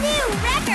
New record!